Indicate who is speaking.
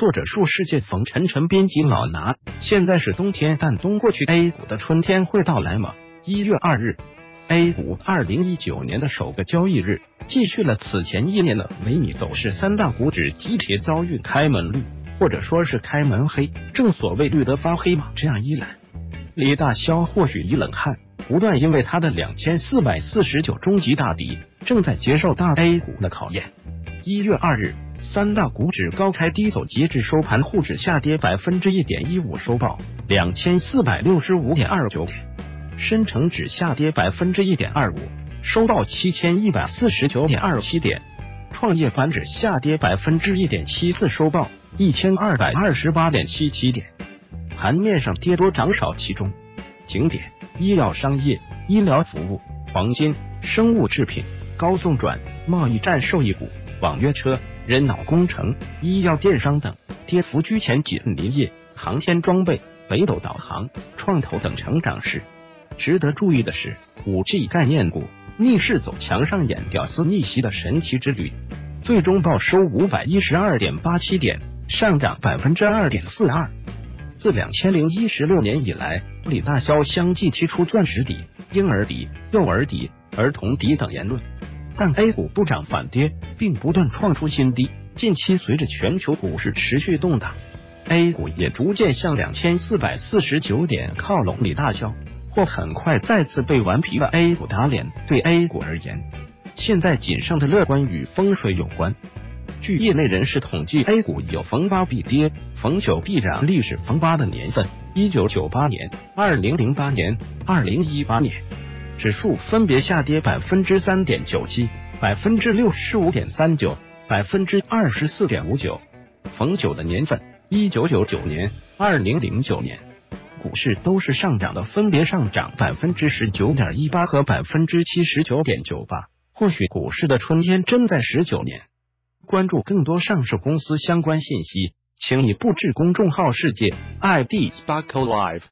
Speaker 1: 作者树世界冯晨晨编辑老拿。现在是冬天，但冬过去，A 股的春天会到来吗？一月二日，A 股二零一九年的首个交易日，继续了此前一年的萎靡走势，三大股指集体遭遇开门绿，或者说是开门黑。正所谓绿得发黑嘛，这样一来，李大霄或许已冷汗不断，因为他的两千四百四十九终极大底正在接受大 A 股的考验。一月二日。三大股指高开低走，截至收盘，沪指下跌百分之一点一五，收报两千四百六十五点二九点；深成指下跌百分之一点二五，收报七千一百四十九点二七点；创业板指下跌百分之一点七四，收报一千二百二十八点七七点。盘面上跌多涨少，其中景点、医药商业、医疗服务、黄金、生物制品、高送转、贸易占受益股、网约车。人脑工程、医药、电商等跌幅居前，紧邻业、航天装备、北斗导航、创投等成长势。值得注意的是，五 G 概念股逆势走强，上演屌丝逆袭的神奇之旅，最终报收五百一十二点八七点，上涨百分之二点四二。自两千零一十六年以来，李大霄相继提出钻石底、婴儿底、幼儿底、儿童底等言论。但 A 股不涨反跌，并不断创出新低。近期随着全球股市持续动荡，A 股也逐渐向两千四百四十九点靠拢。李大霄或很快再次被顽皮的 A 股打脸。对 A 股而言，现在仅剩的乐观与风水有关。据业内人士统计，A 股有逢八必跌、逢九必涨历史逢八的年份：一九九八年、二零零八年、二零一八年。指数分别下跌百分之三点九七、百分之六十五点三九、百分之二十四点五九。逢九的年份：一九九九年、二零零九年。股市都是上涨的，分别上涨百分之十九点一八和百分之七十九点九八。或许股市的春天真在十九年。关注更多上市公司相关信息，请你布置公众号世界 ID Sparkle Live。